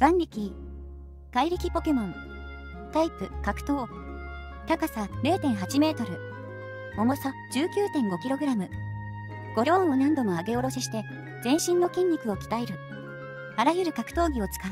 万力。怪力ポケモン。タイプ、格闘。高さ0.8メートル。重さ 19.5kg。ゴローンを何度も上げ下ろしして、全身の筋肉を鍛える。あらゆる格闘技を使う。